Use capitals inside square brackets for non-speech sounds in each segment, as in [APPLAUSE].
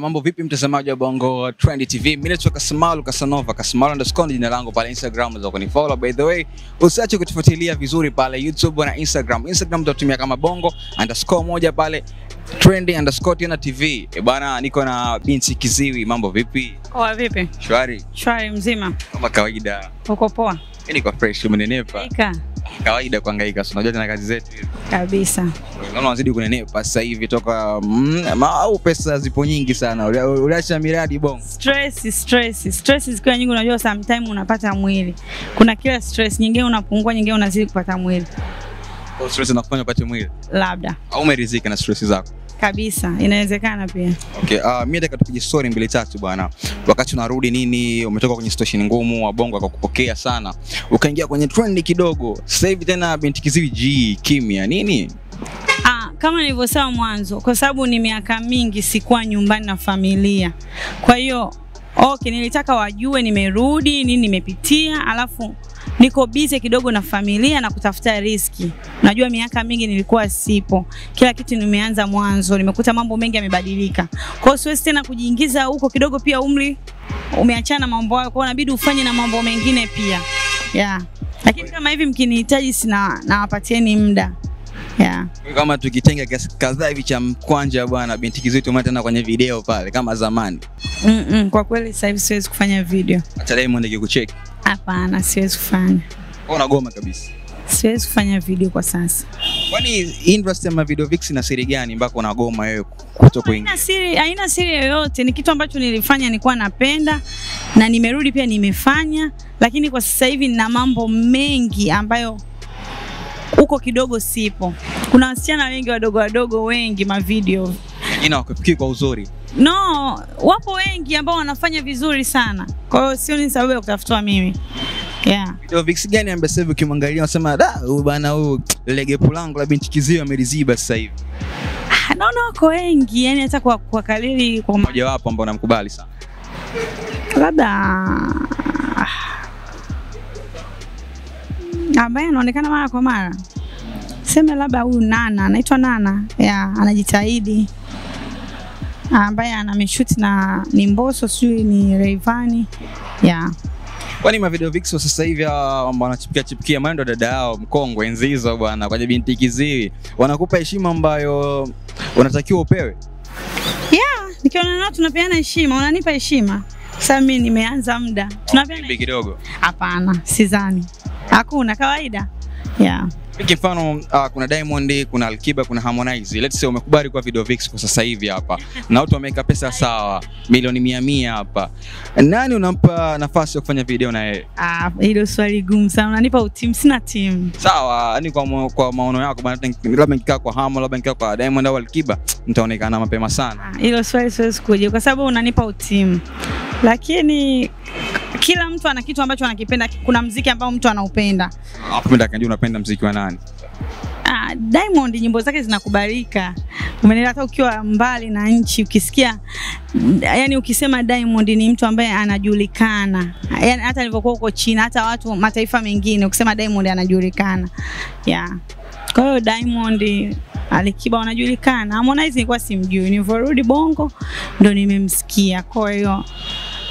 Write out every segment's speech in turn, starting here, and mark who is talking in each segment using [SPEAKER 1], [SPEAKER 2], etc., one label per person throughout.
[SPEAKER 1] Mambo vipi mtazamaji wa Bongo Trend TV? Mimi naitwa Kasmalu Kasanova, Kasmalu underscore jina langu pale Instagram, unaweza kunifollow. By the way, usiache kutufuatilia vizuri pale YouTube na Instagram. Instagram tutatumia kama Bongo underscore moja pale Trend underscore tena TV. E bana, niko na binti Kiziwi. Mambo vipi?
[SPEAKER 2] Poa vipi?
[SPEAKER 1] Shwari
[SPEAKER 2] Shwari mzima.
[SPEAKER 1] kama kawaida.
[SPEAKER 2] Uko poa?
[SPEAKER 1] Niko fresh, umenenepa.
[SPEAKER 2] Ika
[SPEAKER 1] Kawaida kuhangaika, si unajua tena kazi zetu
[SPEAKER 2] kabisa.
[SPEAKER 1] Naona wazidi kunenepa sasa hivi toka mm, au pesa zipo nyingi sana. Uliacha miradi Bongo.
[SPEAKER 2] Stress, stress, stress zikiwa nyingi, unajua sometime unapata mwili. Kuna kila stress, nyingine unapungua, nyingine unazidi kupata mwili,
[SPEAKER 1] Kwa stress inakufanya upate mwili.
[SPEAKER 2] labda
[SPEAKER 1] Au umeridhika na stress zako?
[SPEAKER 2] Kabisa, inawezekana pia.
[SPEAKER 1] Okay, uh, mimi nataka tupige story mbili tatu bwana. Wakati unarudi nini, umetoka kwenye situation ngumu, wabongo akakupokea sana, ukaingia kwenye trend kidogo. Sasa hivi tena binti Kiziwi G kimya nini?
[SPEAKER 2] Ah, kama nilivyosema mwanzo, kwa sababu ni miaka mingi sikuwa nyumbani na familia, kwa hiyo okay, nilitaka wajue nimerudi nini nimepitia, alafu niko bize kidogo na familia na kutafuta riski. Najua miaka mingi nilikuwa sipo, kila kitu nimeanza mwanzo, nimekuta mambo mengi yamebadilika, kwa hiyo siwezi tena kujiingiza huko kidogo, pia umri umeachana na mambo hayo, kwa hiyo inabidi ufanye na mambo mengine pia yeah. Lakini kama hivi mkinihitaji, sina nawapatieni muda yeah.
[SPEAKER 1] Kama tukitenga kiasi kadhaa hivi cha mkwanja bwana, binti Kizito mwana tena kwenye video pale kama zamani.
[SPEAKER 2] Mm -mm, kwa kweli sasa hivi siwezi kufanya video.
[SPEAKER 1] Acha Diamond akikucheki.
[SPEAKER 2] Hapana, siwezi kufanya,
[SPEAKER 1] unagoma kabisa.
[SPEAKER 2] siwezi kufanya video kwa sasa.
[SPEAKER 1] Kwani industry ya video vixen na siri gani mpaka unagoma wewe kuto kuingia?
[SPEAKER 2] Haina siri, haina siri yoyote, ni kitu ambacho nilifanya, nilikuwa napenda na nimerudi pia nimefanya, lakini kwa sasa hivi nina mambo mengi ambayo huko kidogo sipo. Kuna wasichana wengi wadogo wadogo wengi mavideo
[SPEAKER 1] Wengine wakupiki kwa uzuri.
[SPEAKER 2] No, wapo wengi ambao wanafanya vizuri sana, kwa hiyo sio ni sababu ya kutafutwa mimi yeah.
[SPEAKER 1] Video vix gani ambaye sasa hivi ukimwangalia unasema da, huyu bana huyu lege pulango la binti kizio ameliziba sasa hivi.
[SPEAKER 2] Ah, naona wako wengi yani hata kwa, kwa kalili kwa
[SPEAKER 1] Mmoja wapo ambao namkubali sana.
[SPEAKER 2] labda ah, ambaye anaonekana mara kwa mara sema labda huyu Nana anaitwa Nana yeah, anajitahidi ambaye anameshoot na ni Mbosso sijui ni Rayvanny ya
[SPEAKER 1] Kwani ma video vixen wa sasa hivi ambao wanachipikia chipikia maana ndo dada yao mkongwe Nzizo bwana kwa binti Kiziwi wanakupa heshima ambayo unatakiwa upewe.
[SPEAKER 2] yeah, nikiona nao tunapeana heshima, unanipa heshima sasa. Mimi nimeanza muda tunapeana
[SPEAKER 1] kidogo.
[SPEAKER 2] hapana, sidhani, hakuna kawaida yeah.
[SPEAKER 1] Mfano uh, kuna Diamond, kuna Alkiba, kuna Harmonize. Let's say umekubali kwa video vix kwa sasa hivi hapa. [LAUGHS] Na watu wameweka pesa sawa, milioni mia mia hapa. Nani unampa nafasi ya kufanya video na yeye?
[SPEAKER 2] Ah, hilo swali gumu sana. Unanipa utim, sina timu.
[SPEAKER 1] Sawa, yani kwa, kwa maono yako bwana, labda nikikaa kwa Hamo, labda nikikaa kwa Diamond au Alkiba, nitaonekana mapema sana.
[SPEAKER 2] Ah, Hilo swali siwezi kuja kwa sababu unanipa utimu, lakini kila mtu ana kitu ambacho anakipenda. Kuna mziki ambao mtu anaupenda.
[SPEAKER 1] Hapo mimi nataka unapenda mziki wa nani?
[SPEAKER 2] Ah, Diamond nyimbo zake zinakubalika, umeelewa? Hata ukiwa mbali na nchi ukisikia, yani ukisema Diamond ni mtu ambaye anajulikana, yani hata alivyokuwa huko China, hata watu mataifa mengine, ukisema Diamond anajulikana yeah. Kwa hiyo Diamond Alikiba wanajulikana. Harmonize nilikuwa simjui, nilivyorudi Bongo ndo nimemsikia. Kwa hiyo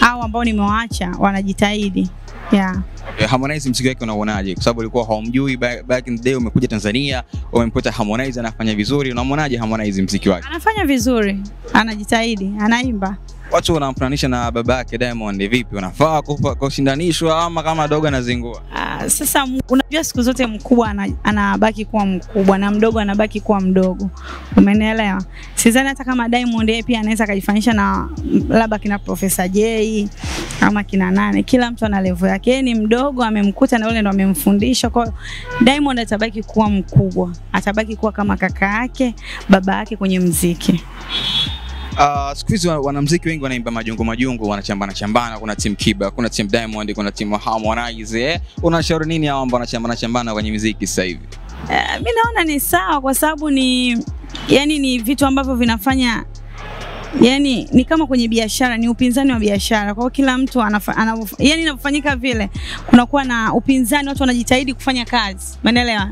[SPEAKER 2] hao ambao nimewaacha wanajitahidi yeah.
[SPEAKER 1] Okay, Harmonize mziki wake unauonaje? Kwa sababu ulikuwa haumjui back, back in the day, umekuja Tanzania, umempata Harmonize anafanya vizuri. Unamwonaje Harmonize mziki wake?
[SPEAKER 2] Anafanya vizuri, anajitahidi, anaimba
[SPEAKER 1] Watu wanamfananisha na baba yake Diamond, vipi? Unafaa kushindanishwa ama kama dogo anazingua?
[SPEAKER 2] Ah, sasa unajua siku zote mkubwa ana- anabaki kuwa mkubwa na mdogo anabaki kuwa mdogo, umenielewa? Sidhani hata kama Diamond yeye pia anaweza akajifanisha na labda kina Profesa J ama kina nane. Kila mtu ana level yake, ni mdogo, amemkuta na yule ndo amemfundisha. Kwa Diamond atabaki kuwa mkubwa, atabaki kuwa kama kaka yake, baba yake kwenye mziki.
[SPEAKER 1] Uh, siku hizi wa- wanamuziki wengi wanaimba majungu majungu, wanachambana chambana. Kuna team Kiba, kuna team Diamond, kuna team Harmonize. Eh, unashauri nini hao ambao wanachambana chambana kwenye muziki sasa hivi?
[SPEAKER 2] Uh, mi naona ni sawa kwa sababu ni yani ni vitu ambavyo vinafanya yani ni kama kwenye biashara, ni upinzani wa biashara. Kwa hiyo kila mtu anafa, yani inavyofanyika vile, kunakuwa na upinzani, watu wanajitahidi kufanya kazi, umeelewa?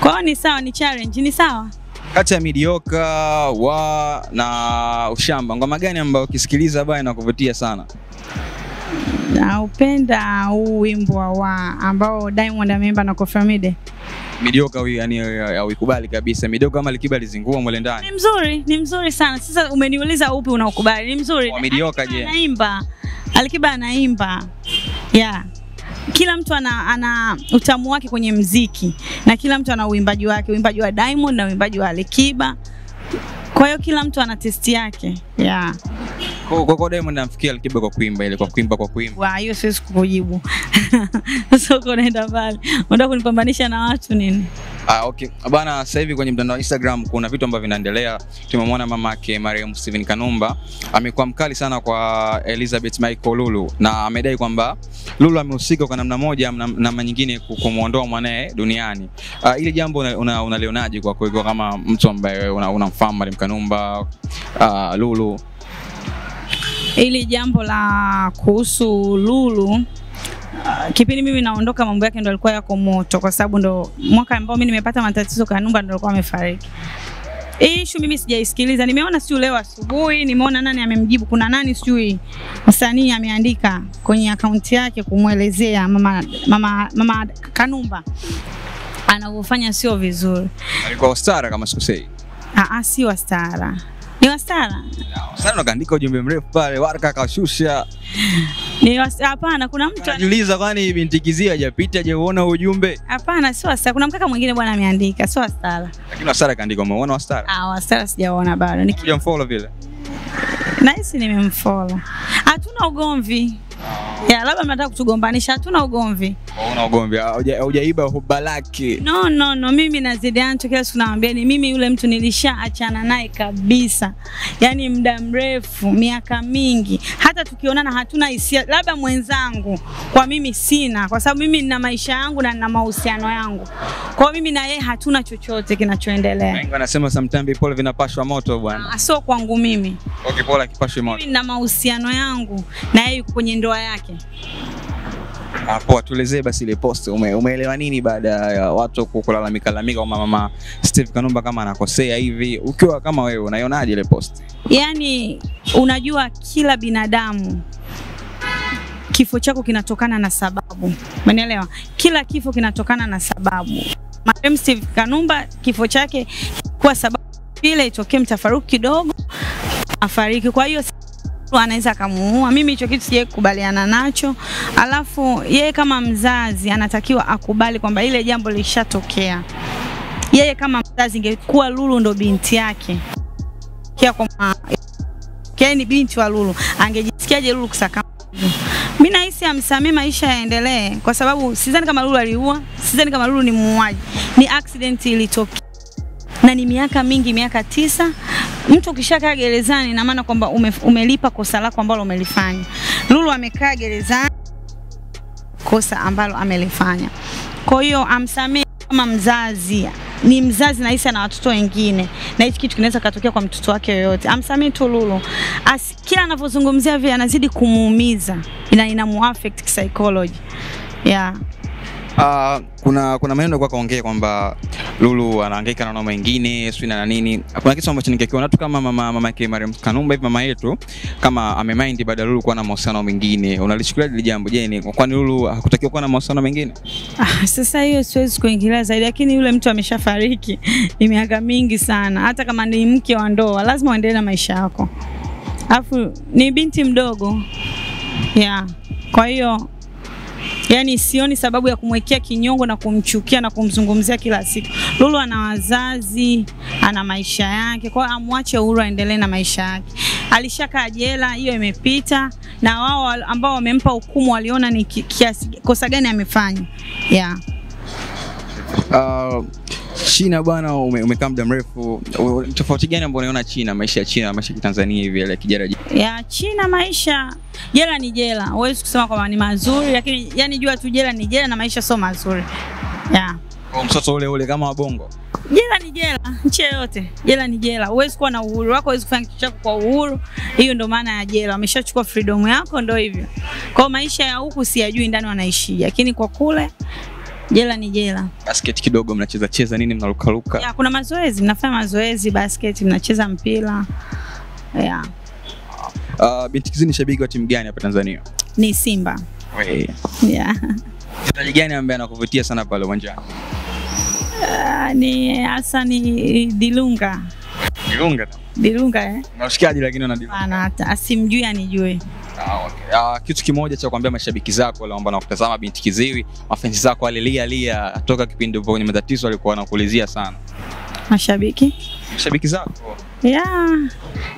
[SPEAKER 2] Kwa hiyo ni sawa, ni challenge, ni sawa
[SPEAKER 1] Kati ya midioka wa na ushamba, ngoma gani ambayo ukisikiliza baa inakuvutia sana?
[SPEAKER 2] Naupenda huu wimbo wa wa ambao Diamond ameimba na Koffi Olomide.
[SPEAKER 1] Midioka huyu yani hauikubali kabisa. Midioka kama Likiba lizingua mwele ndani.
[SPEAKER 2] Ni mzuri, ni mzuri sana. Sasa umeniuliza upi unaukubali? Ni mzuri.
[SPEAKER 1] Wa Midioka je?
[SPEAKER 2] Anaimba. Alikiba anaimba. Yeah. Kila mtu ana, ana utamu wake kwenye mziki na kila mtu ana uimbaji wake, uimbaji wa Diamond na uimbaji wa Alikiba. Kwa hiyo kila mtu ana testi yake. Yeah.
[SPEAKER 1] Kwa kwa, kwa Diamond namfikia Alikiba kwa kuimba ile kwa kuimba kwa kuimba.
[SPEAKER 2] Wa hiyo siwezi kukujibu. [LAUGHS] Sasa uko unaenda mbali. Unataka kunipambanisha na watu nini?
[SPEAKER 1] Ah, okay. Bana, sasa hivi kwenye mtandao wa Instagram kuna vitu ambavyo vinaendelea. Tumemwona mama yake marehemu Steven Kanumba amekuwa mkali sana kwa Elizabeth Michael Lulu na amedai kwamba Lulu amehusika kwa namna moja na namna nyingine kumwondoa mwanae duniani. Ah, ile jambo unalionaje una, una kwa kwa kama mtu ambaye unamfahamu una- Mariam Kanumba ah, Lulu?
[SPEAKER 2] Ili jambo la kuhusu Lulu uh, kipindi mimi naondoka mambo yake ndo alikuwa yako moto, kwa sababu ndo mwaka ambao mimi nimepata matatizo Kanumba ndo alikuwa amefariki. Issue mimi sijaisikiliza, nimeona siu leo asubuhi, nimeona nani amemjibu, kuna nani sijui msanii ameandika kwenye akaunti yake kumwelezea mama, mama, mama Kanumba anavyofanya sio vizuri.
[SPEAKER 1] Alikuwa wastara kama sikusei.
[SPEAKER 2] Ah, si wastara, ni wastara
[SPEAKER 1] Sana akaandika ujumbe mrefu pale, waraka akashusha.
[SPEAKER 2] ni. Hapana, kuna mtu ana-
[SPEAKER 1] Anajiuliza kwani binti Kizia hajapita hajauona ujumbe?
[SPEAKER 2] Hapana, sio wastara. Kuna mkaka mwingine bwana ameandika, sio wastara.
[SPEAKER 1] Lakini Wasala kaandika, umeona Wasala?
[SPEAKER 2] Ah, wastara sijaona bado. Nikija
[SPEAKER 1] mfollow vile.
[SPEAKER 2] Nahisi nimemfollow. Hatuna ugomvi. Ya, labda mnataka kutugombanisha, hatuna ugomvi.
[SPEAKER 1] Una ugomvi, hauja- haujaiba huba.
[SPEAKER 2] No, no, no, mimi na Zidanto kila siku namwambia ni mimi yule mtu nilishaachana naye kabisa, yaani muda mrefu, miaka mingi, hata tukionana hatuna hisia, labda mwenzangu, kwa mimi sina, kwa sababu mimi nina maisha yangu na nina mahusiano yangu. Kwa mimi na yeye hatuna chochote kinachoendelea,
[SPEAKER 1] Wengi wanasema sometimes vipole vinapashwa moto bwana.
[SPEAKER 2] Ah, sio kwangu mimi.
[SPEAKER 1] Okay, pole kipashwe moto.
[SPEAKER 2] Mimi nina mahusiano yangu na yeye yuko kwenye ndoa yake.
[SPEAKER 1] Poa, tuelezee basi ile post. Ume, umeelewa nini baada ya watu kulalamika lalamika kwamba mama Steve Kanumba kama anakosea hivi? Ukiwa kama wewe unaionaje ile post?
[SPEAKER 2] Yaani, unajua kila binadamu kifo chako kinatokana na sababu, umeelewa? Kila kifo kinatokana na sababu. Marehemu Steve Kanumba kifo chake kwa sababu ile itokee mtafaruku kidogo afariki. Kwa hiyo anaweza akamuua. Mimi hicho kitu sijai kukubaliana nacho. Alafu yeye kama mzazi anatakiwa akubali kwamba ile jambo lishatokea. Yeye kama mzazi, ingekuwa Lulu ndo binti yake kia kwa ma... kia ni binti wa Lulu, angejisikiaje Lulu kusaka mimi nahisi amsamee, maisha yaendelee, kwa sababu sidhani kama Lulu aliua, sidhani kama Lulu ni muuaji, ni accident ilitokea na ni miaka mingi, miaka tisa. Mtu ukishakaa gerezani, ina maana kwamba ume, umelipa kosa lako ambalo umelifanya. Lulu amekaa gerezani kosa ambalo amelifanya, kwa hiyo amsamee kama mzazi ni mzazi nahisi ana watoto wengine na hichi kitu kinaweza katokea kwa mtoto wake yoyote. Amsamee tu Lulu. As, kila anavyozungumzia vile anazidi kumuumiza ina ina muaffect psychology. Yeah.
[SPEAKER 1] Uh, kuna kuna maneno kwa kaongea kwamba Lulu anahangaika na wanaume wengine sio na nini. Kuna kitu ambacho ningekiona tu kama mama mama yake Mariam Kanumba hivi mama yetu kama amemind baada Lulu kuwa na mahusiano mengine. Unalichukulia hili jambo je, ni kwani Lulu hakutakiwa kuwa na mahusiano mengine?
[SPEAKER 2] Ah, sasa hiyo siwezi kuingilia zaidi, lakini yule mtu ameshafariki, ni miaka mingi sana. Hata kama ni mke wa ndoa, lazima uendelee na maisha yako, alafu ni binti mdogo yeah. Kwa hiyo yani sioni sababu ya kumwekea kinyongo na kumchukia na kumzungumzia kila siku. Lulu ana wazazi, ana maisha yake, kwa hiyo amwache huru aendelee na maisha yake. Alishakaa jela, hiyo imepita, na wao ambao wamempa hukumu waliona ni kiasi kosa gani amefanya. Yeah.
[SPEAKER 1] Uh, China bwana, umekaa ume- muda mrefu. Tofauti gani ambayo unaona China, maisha ya China na maisha ya Tanzania hivi ya kijaraji?
[SPEAKER 2] Ya China maisha jela ni jela, huwezi kusema kwamba ni mazuri, lakini yani jua tu jela ni jela na maisha sio mazuri ya
[SPEAKER 1] Kwa mtoto ule ule kama wabongo.
[SPEAKER 2] jela ni jela, nchi yoyote jela ni jela. Huwezi kuwa na uhuru wako, huwezi kufanya kitu chako kwa uhuru. Hiyo ndo maana ya jela, wameshachukua freedom yako, ndo hivyo. Kwa maisha ya huku siyajui ndani wanaishi, lakini kwa kule Jela ni jela.
[SPEAKER 1] Basket kidogo mnacheza cheza nini mnarukaruka?
[SPEAKER 2] Ya, kuna mazoezi, mnafanya mazoezi basket, mnacheza mpira. Ya,
[SPEAKER 1] Uh, binti Kizi ni shabiki wa timu gani hapa Tanzania?
[SPEAKER 2] ni Simba.
[SPEAKER 1] We.
[SPEAKER 2] Yeah.
[SPEAKER 1] Mchezaji gani ambaye anakuvutia sana pale uwanjani?
[SPEAKER 2] Uh, ni Hasani Dilunga.
[SPEAKER 1] Dilunga.
[SPEAKER 2] Dilunga eh?
[SPEAKER 1] Unashikaji lakini ana Dilunga.
[SPEAKER 2] Ana hata asimjui anijue.
[SPEAKER 1] Ah, okay. Ah, kitu kimoja cha kuambia mashabiki zako wale ambao wanakutazama binti Kiziwi, mafansi zako wale lia lia toka kipindi upo kwenye matatizo walikuwa wanakuulizia sana.
[SPEAKER 2] Mashabiki
[SPEAKER 1] Mashabiki zako
[SPEAKER 2] ya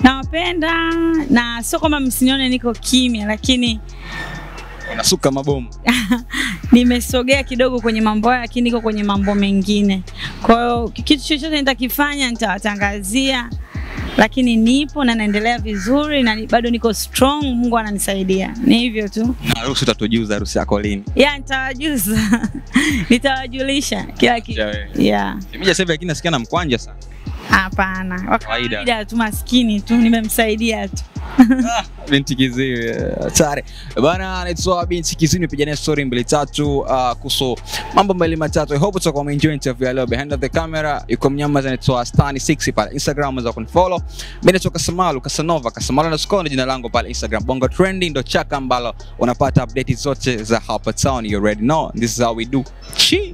[SPEAKER 2] nawapenda, na sio kwamba msinione niko kimya, lakini
[SPEAKER 1] unasuka mabomu. [LAUGHS]
[SPEAKER 2] nimesogea kidogo kwenye mambo hayo, lakini niko kwenye mambo mengine. Kwa hiyo kitu chochote nitakifanya nitawatangazia, lakini nipo na naendelea vizuri na bado niko strong. Mungu ananisaidia, ni hivyo tu.
[SPEAKER 1] Na harusi utatujuza harusi yako lini?
[SPEAKER 2] Ya, nitawajuza [LAUGHS] nitawajulisha kila kitu. Yeah.
[SPEAKER 1] Mimi sasa hivi lakini nasikia na mkwanja sana.
[SPEAKER 2] Hapana, wa
[SPEAKER 1] Kawaida.
[SPEAKER 2] tu, maskini tu, nimemsaidia tu.
[SPEAKER 1] binti Kiziwi hatari bana, anaitwa binti Kiziwi. Nipigania story mbili tatu uh, kuhusu mambo mbili matatu. I hope utakuwa umeenjoy interview leo. Behind the camera yuko mnyama anaitwa Stani 6 pale Instagram, unaweza kunifollow. Mimi naitwa Kasamalu Kasanova Kasamalu underscore ndio jina langu pale Instagram. Bongo Trending ndo chaka ambalo unapata update zote za hapa town. You already know this is how we do. Chi.